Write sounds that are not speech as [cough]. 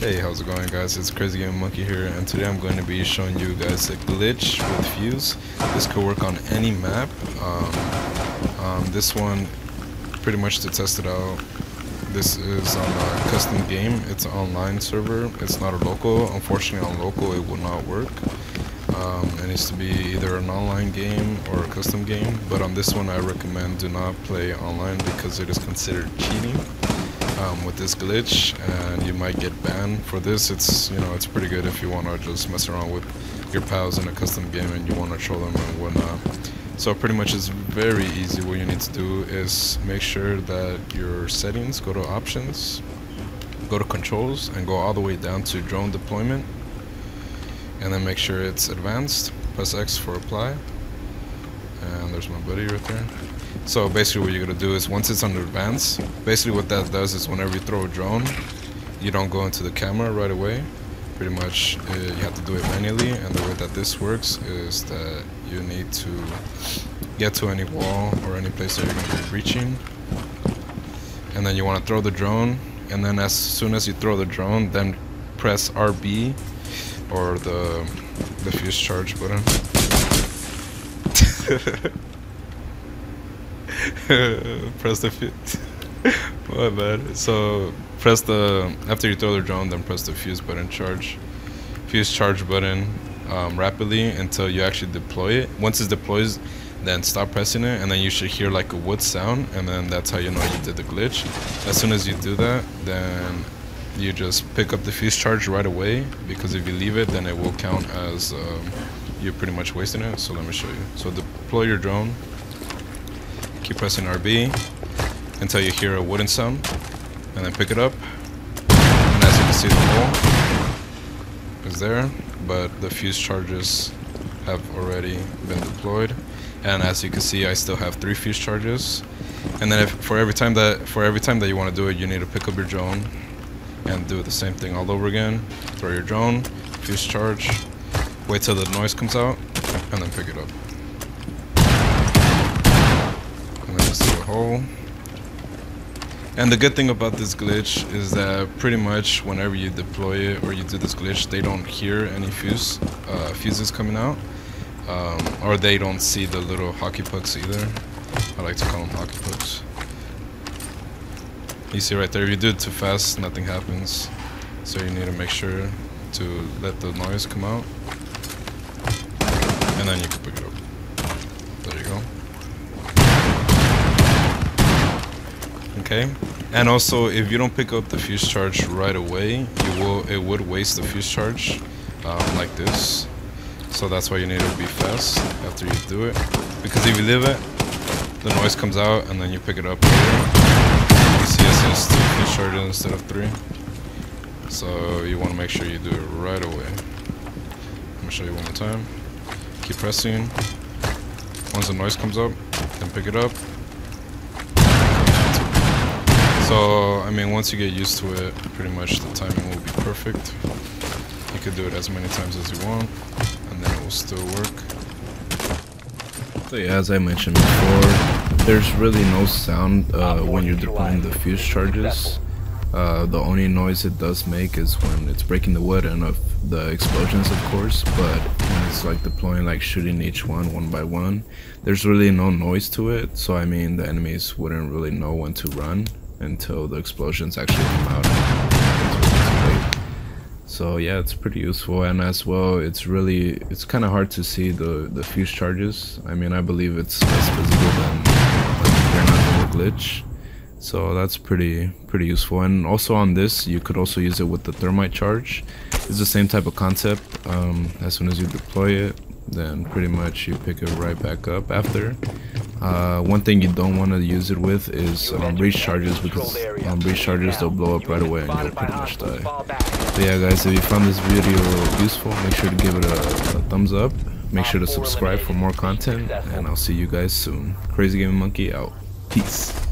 how's it going guys? It's Crazy Game Monkey here and today I'm going to be showing you guys a glitch with Fuze. This could work on any map. Um, um, this one, pretty much to test it out, this is on a custom game. It's an online server. It's not a local. Unfortunately on local it will not work. Um, it needs to be either an online game or a custom game, but on this one I recommend do not play online because it is considered cheating um, with this glitch and you might get banned for this. It's, you know, it's pretty good if you want to just mess around with your pals in a custom game and you want to troll them and whatnot. So pretty much it's very easy. What you need to do is make sure that your settings, go to options, go to controls and go all the way down to drone deployment and then make sure it's advanced press X for apply and there's my buddy right there so basically what you're gonna do is once it's under advance, basically what that does is whenever you throw a drone you don't go into the camera right away pretty much uh, you have to do it manually and the way that this works is that you need to get to any wall or any place that you're going to be reaching and then you want to throw the drone and then as soon as you throw the drone then press RB or the the fuze charge button. [laughs] press the fuze. [laughs] My bad. So press the after you throw the drone, then press the fuze button charge, fuze charge button um, rapidly until you actually deploy it. Once it deploys, then stop pressing it, and then you should hear like a wood sound, and then that's how you know you did the glitch. As soon as you do that, then you just pick up the fuze charge right away because if you leave it then it will count as um, you're pretty much wasting it so let me show you so deploy your drone keep pressing RB until you hear a wooden sound and then pick it up and as you can see the hole is there but the fuze charges have already been deployed and as you can see I still have three fuze charges and then if, for every time that for every time that you want to do it you need to pick up your drone and do the same thing all over again. Throw your drone, fuze charge, wait till the noise comes out, and then pick it up. Hole. And the good thing about this glitch is that pretty much whenever you deploy it or you do this glitch, they don't hear any fuze uh, fuzes coming out, um, or they don't see the little hockey pucks either. I like to call them hockey pucks. You see right there, if you do it too fast, nothing happens. So you need to make sure to let the noise come out. And then you can pick it up. There you go. Okay. And also, if you don't pick up the fuze charge right away, you will it would waste the fuze charge um, like this. So that's why you need to be fast after you do it. Because if you leave it, the noise comes out and then you pick it up CSS two fuze charges instead of three. So you want to make sure you do it right away. Let me show you one more time. Keep pressing. Once the noise comes up, then pick it up. So, I mean, once you get used to it, pretty much the timing will be perfect. You could do it as many times as you want, and then it will still work. So yeah, as I mentioned before, there's really no sound uh, when you're deploying the fuze charges. Uh, the only noise it does make is when it's breaking the wood and of the explosions, of course. But when it's like deploying, like shooting each one one by one, there's really no noise to it. So I mean, the enemies wouldn't really know when to run until the explosions actually come out. So yeah, it's pretty useful, and as well, it's really it's kind of hard to see the the fuze charges. I mean, I believe it's less visible than glitch. So that's pretty pretty useful. And also on this you could also use it with the thermite charge. It's the same type of concept. Um, as soon as you deploy it then pretty much you pick it right back up after uh, one thing you don't want to use it with is um, because um, they'll blow up right away and you'll pretty much die. So yeah guys if you found this video useful make sure to give it a, a thumbs up. Make sure to subscribe for more content and I'll see you guys soon. Crazy gaming monkey out. Peace.